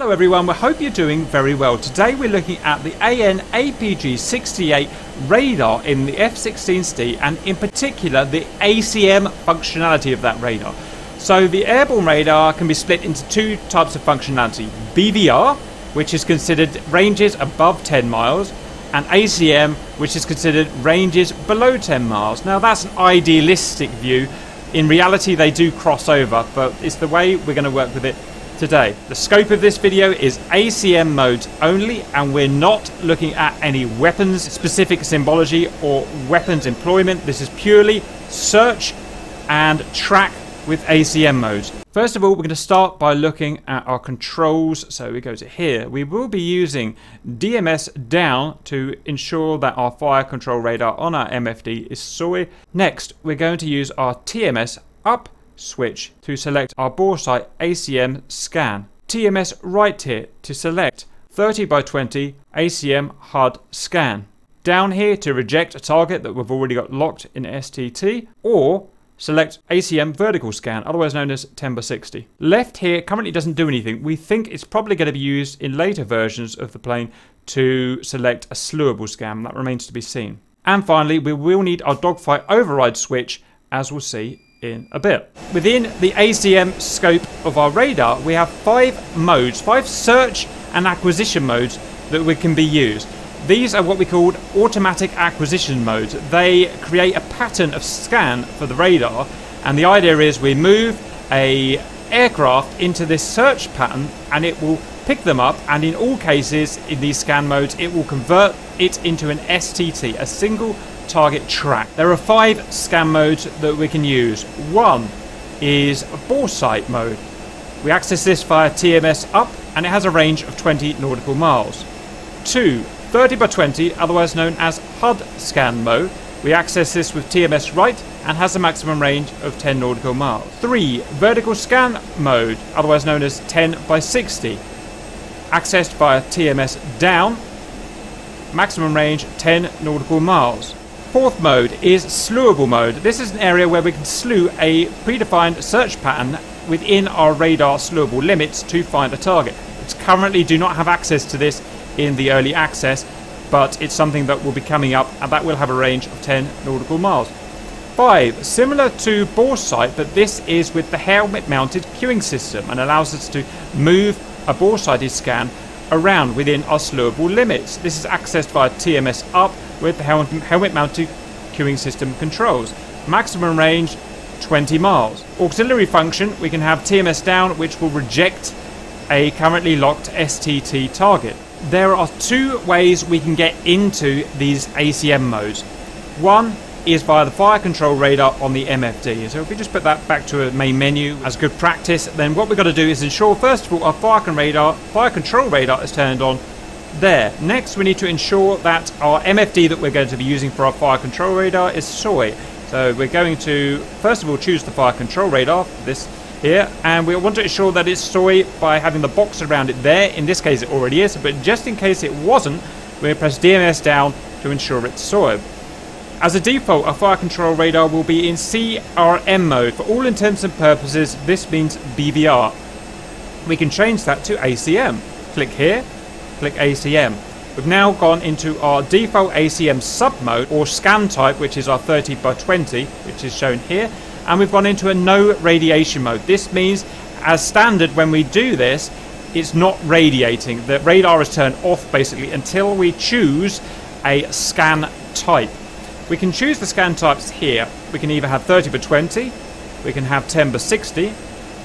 Hello everyone, we hope you're doing very well. Today we're looking at the AN APG 68 radar in the F-16C and in particular the ACM functionality of that radar. So the airborne radar can be split into two types of functionality. BVR, which is considered ranges above 10 miles, and ACM, which is considered ranges below 10 miles. Now that's an idealistic view. In reality they do cross over, but it's the way we're going to work with it today. The scope of this video is ACM modes only and we're not looking at any weapons specific symbology or weapons employment. This is purely search and track with ACM modes. First of all, we're going to start by looking at our controls. So we go to here. We will be using DMS down to ensure that our fire control radar on our MFD is SOI. Next, we're going to use our TMS up switch to select our boresight ACM scan. TMS right here to select 30 by 20 ACM HUD scan. Down here to reject a target that we've already got locked in STT or select ACM vertical scan, otherwise known as 10 by 60. Left here currently doesn't do anything. We think it's probably going to be used in later versions of the plane to select a slewable scan. That remains to be seen. And finally, we will need our dogfight override switch, as we'll see in a bit. Within the ACM scope of our radar, we have five modes, five search and acquisition modes that we can be used. These are what we call automatic acquisition modes. They create a pattern of scan for the radar, and the idea is we move a aircraft into this search pattern and it will pick them up and in all cases in these scan modes it will convert it into an STT, a single target track. There are five scan modes that we can use. One is boresight mode. We access this via TMS up and it has a range of 20 nautical miles. Two, 30 by 20, otherwise known as HUD scan mode. We access this with TMS right and has a maximum range of 10 nautical miles. 3. Vertical scan mode, otherwise known as 10 by 60. Accessed via TMS down, maximum range 10 nautical miles. Fourth mode is slewable mode. This is an area where we can slew a predefined search pattern within our radar slewable limits to find a target. It's currently do not have access to this in the early access, but it's something that will be coming up and that will have a range of 10 nautical miles. 5. Similar to boresight, but this is with the helmet mounted cueing system and allows us to move a boresighted scan around within our slewable limits. This is accessed via TMS up with the helmet mounted cueing system controls. Maximum range 20 miles. Auxiliary function, we can have TMS down, which will reject a currently locked STT target. There are two ways we can get into these ACM modes. One is via the fire control radar on the MFD. So if we just put that back to a main menu as good practice, then what we've got to do is ensure first of all our fire, radar, fire control radar is turned on there. Next we need to ensure that our MFD that we're going to be using for our fire control radar is SOI. So we're going to first of all choose the fire control radar, this here, and we want to ensure that it's SOI by having the box around it there. In this case it already is, but just in case it wasn't, we press DMS down to ensure it's SOI. As a default, our fire control radar will be in CRM mode. For all intents and purposes, this means BVR. We can change that to ACM. Click here, click ACM. We've now gone into our default ACM sub mode or scan type, which is our 30 by 20, which is shown here. And we've gone into a no radiation mode. This means, as standard, when we do this, it's not radiating. The radar is turned off basically until we choose a scan type. We can choose the scan types here. We can either have 30 by 20, we can have 10 by 60,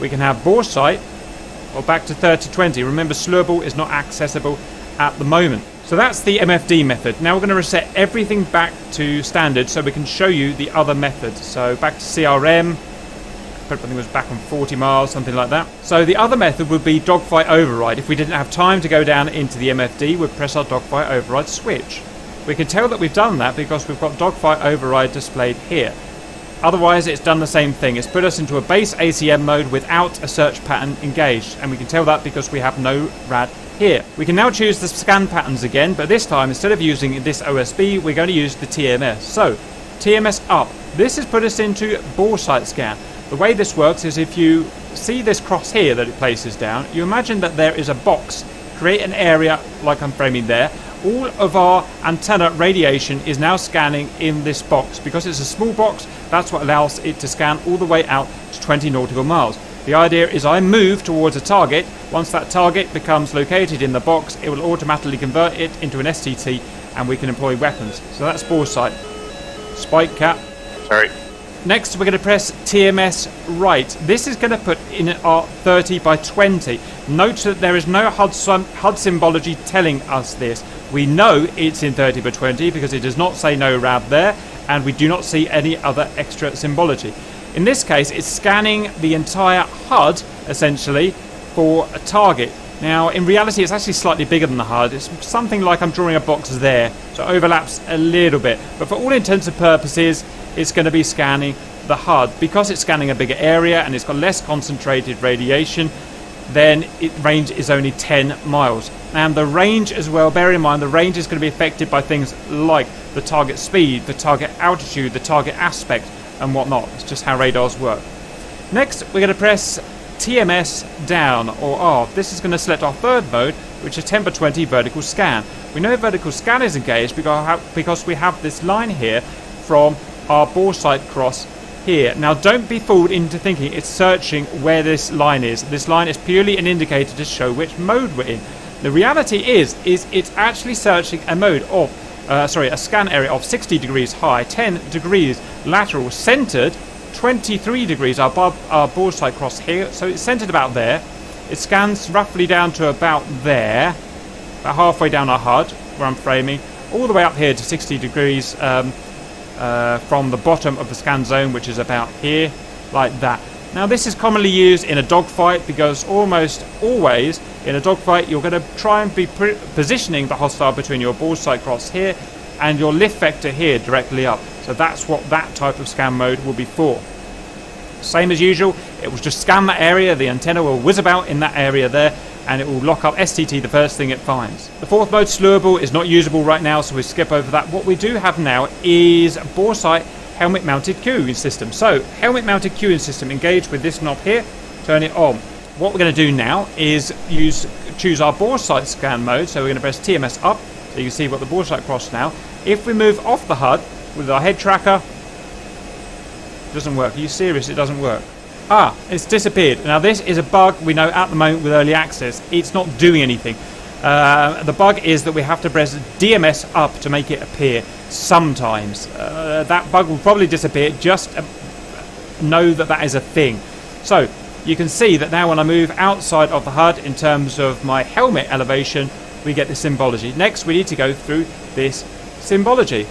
we can have boresight, or back to 3020. Remember, slewable is not accessible at the moment. So that's the MFD method. Now we're going to reset everything back to standard so we can show you the other method. So back to CRM, I think it was back on 40 miles, something like that. So the other method would be dogfight override. If we didn't have time to go down into the MFD, we'd press our dogfight override switch. We can tell that we've done that because we've got dogfight override displayed here. Otherwise, it's done the same thing. It's put us into a base ACM mode without a search pattern engaged, and we can tell that because we have no RAD here. We can now choose the scan patterns again, but this time, instead of using this OSB, we're going to use the TMS. So, TMS up. This has put us into boresight scan. The way this works is if you see this cross here that it places down, you imagine that there is a box. Create an area like I'm framing there. All of our antenna radiation is now scanning in this box. Because it's a small box, that's what allows it to scan all the way out to 20 nautical miles. The idea is I move towards a target. Once that target becomes located in the box, it will automatically convert it into an STT and we can employ weapons. So that's bore sight. Spike cap. Sorry. Next, we're going to press TMS right. This is going to put in our 30 by 20. Note that there is no HUD, HUD symbology telling us this. We know it's in 30 by 20 because it does not say no rad there, and we do not see any other extra symbology. In this case, it's scanning the entire HUD, essentially, for a target. Now, in reality, it's actually slightly bigger than the HUD. It's something like I'm drawing a box there, so it overlaps a little bit. But for all intents and purposes, it's going to be scanning the HUD. Because it's scanning a bigger area and it's got less concentrated radiation, then it range is only 10 miles. And the range as well, bear in mind, the range is going to be affected by things like the target speed, the target altitude, the target aspect, and whatnot. It's just how radars work. Next, we're going to press TMS down or off. This is going to select our third mode, which is 10 by 20 vertical scan. We know vertical scan is engaged because we have this line here from our bore sight cross here. Now don't be fooled into thinking it's searching where this line is. This line is purely an indicator to show which mode we're in. The reality is, is it's actually searching a mode of, uh, sorry, a scan area of 60 degrees high, 10 degrees lateral, centered 23 degrees above our bore sight cross here, so it's centered about there. It scans roughly down to about there, about halfway down our HUD, where I'm framing, all the way up here to 60 degrees um, uh, from the bottom of the scan zone, which is about here, like that. Now this is commonly used in a dogfight because almost always in a dogfight you're going to try and be positioning the hostile between your bore sight cross here and your lift vector here directly up. So that's what that type of scan mode will be for. Same as usual, it will just scan that area, the antenna will whiz about in that area there, and it will lock up STT the first thing it finds. The fourth mode, slewable, is not usable right now, so we skip over that. What we do have now is bore sight helmet mounted cueing system. So, helmet mounted cueing system, engage with this knob here, turn it on. What we're going to do now is use choose our bore sight scan mode, so we're going to press TMS up, so you can see what the bore sight cross now. If we move off the HUD with our head tracker, it doesn't work. Are you serious? It doesn't work. Ah, it's disappeared. Now this is a bug we know at the moment with early access. It's not doing anything. Uh, the bug is that we have to press DMS up to make it appear sometimes. Uh, that bug will probably disappear. Just know that that is a thing. So you can see that now when I move outside of the HUD in terms of my helmet elevation, we get the symbology. Next, we need to go through this symbology.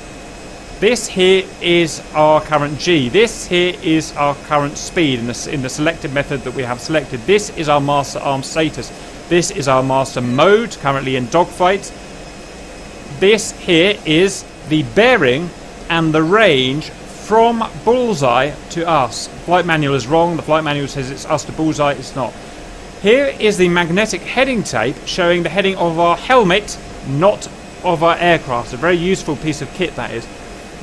This here is our current G. This here is our current speed in the, in the selected method that we have selected. This is our master arm status. This is our master mode, currently in dogfight. This here is the bearing and the range from bullseye to us. Flight manual is wrong. The flight manual says it's us to bullseye. It's not. Here is the magnetic heading tape showing the heading of our helmet, not of our aircraft. A very useful piece of kit that is.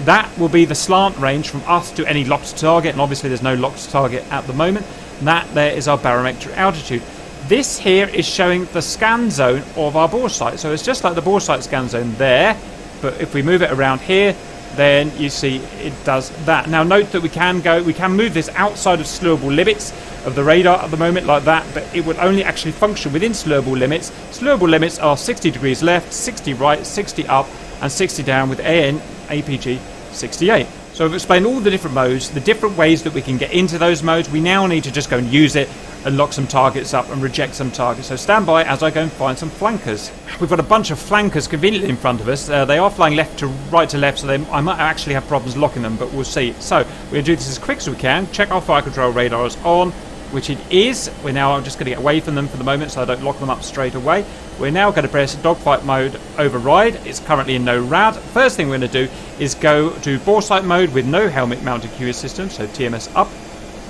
That will be the slant range from us to any locked target, and obviously there's no locked target at the moment. That there is our barometric altitude. This here is showing the scan zone of our bore sight. So it's just like the bore sight scan zone there, but if we move it around here, then you see it does that. Now note that we can go, we can move this outside of slewable limits of the radar at the moment like that, but it would only actually function within slewable limits. Slewable limits are 60 degrees left, 60 right, 60 up, and 60 down with AN APG 68. So I've explained all the different modes, the different ways that we can get into those modes. We now need to just go and use it and lock some targets up and reject some targets. So stand by as I go and find some flankers. We've got a bunch of flankers conveniently in front of us. Uh, they are flying left to right to left, so they, I might actually have problems locking them, but we'll see. So we're going to do this as quick as we can. Check our fire control radar is on which it is. We're now just going to get away from them for the moment so I don't lock them up straight away. We're now going to press dogfight mode override. It's currently in no rad. First thing we're going to do is go to bore sight mode with no helmet mounted cueing system, so TMS up.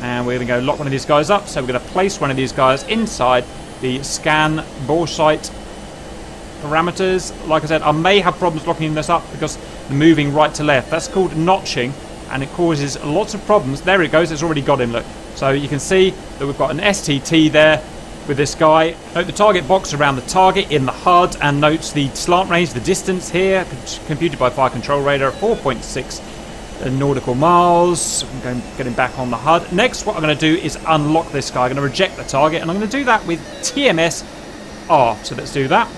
And we're going to go lock one of these guys up. So we're going to place one of these guys inside the scan bore sight parameters. Like I said, I may have problems locking this up because the moving right to left. That's called notching and it causes lots of problems. There it goes, it's already got him, look. So you can see that we've got an STT there with this guy. Note the target box around the target in the HUD and notes the slant range, the distance here, computed by Fire Control Radar, 4.6 nautical miles. I'm going getting back on the HUD. Next, what I'm going to do is unlock this guy. I'm going to reject the target, and I'm going to do that with TMS R. So let's do that.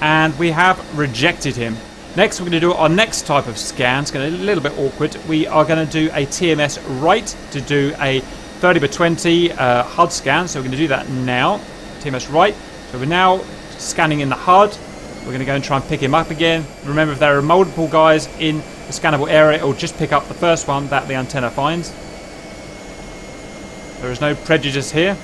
And we have rejected him. Next, we're going to do our next type of scan. It's going to be a little bit awkward. We are going to do a TMS right to do a 30 by 20 uh, HUD scan. So we're going to do that now. TMS right. So we're now scanning in the HUD. We're going to go and try and pick him up again. Remember, if there are multiple guys in the scannable area, it will just pick up the first one that the antenna finds. There is no prejudice here.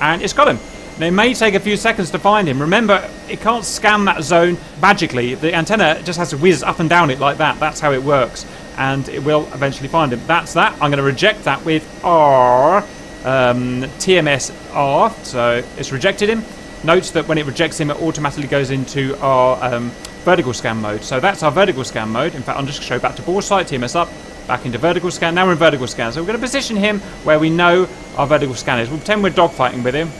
And it's got him. Now, it may take a few seconds to find him. Remember, it can't scan that zone magically. The antenna just has to whiz up and down it like that. That's how it works. And it will eventually find him. That's that. I'm going to reject that with R um, TMS R, so it's rejected him. Notes that when it rejects him, it automatically goes into our um, vertical scan mode. So that's our vertical scan mode. In fact, I'll just to show back to bore sight, TMS up, back into vertical scan. Now we're in vertical scan. So we're going to position him where we know our vertical scan is. We'll pretend we're dogfighting with him.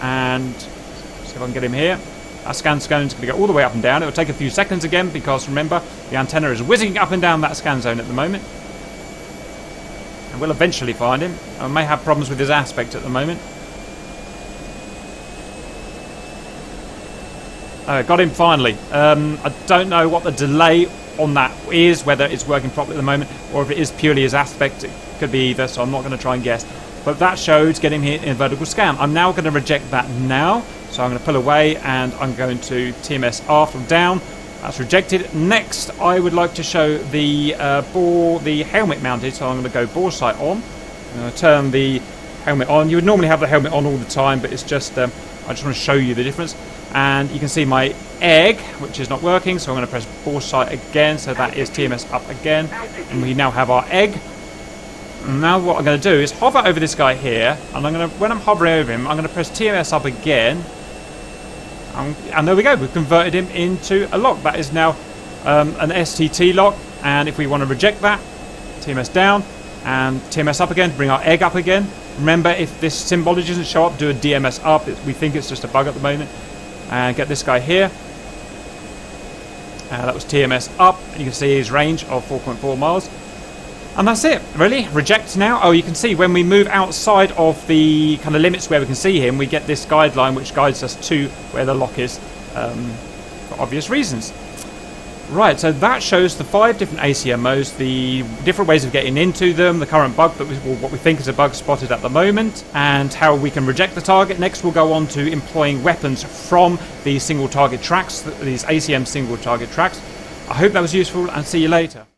And see if I can get him here. Our scan zone is going to go all the way up and down. It will take a few seconds again because remember, the antenna is whizzing up and down that scan zone at the moment. And we'll eventually find him. I may have problems with his aspect at the moment. Uh, got him finally. Um, I don't know what the delay on that is, whether it's working properly at the moment, or if it is purely his aspect. It could be either, so I'm not going to try and guess. But that showed getting hit in vertical scan. I'm now going to reject that now. So I'm going to pull away and I'm going to TMS R from down. That's rejected. Next, I would like to show the uh, bore, the helmet mounted. So I'm going to go bore sight on. I'm going to turn the helmet on. You would normally have the helmet on all the time, but it's just um, I just want to show you the difference. And you can see my egg, which is not working. So I'm going to press bore sight again. So that is TMS up again, and we now have our egg. And now what I'm going to do is hover over this guy here, and I'm going to when I'm hovering over him, I'm going to press TMS up again and, and there we go, we've converted him into a lock. That is now um, an STT lock. And if we want to reject that, TMS down and TMS up again, bring our egg up again. Remember, if this symbology doesn't show up, do a DMS up. we think it's just a bug at the moment. And get this guy here. Uh, that was TMS up. You can see his range of 4.4 miles. And that's it, really. Reject now. Oh, you can see when we move outside of the kind of limits where we can see him, we get this guideline which guides us to where the lock is um, for obvious reasons. Right, so that shows the five different ACMOs, the different ways of getting into them, the current bug that we, well, what we think is a bug spotted at the moment, and how we can reject the target. Next, we'll go on to employing weapons from these single target tracks, these ACM single target tracks. I hope that was useful, and see you later.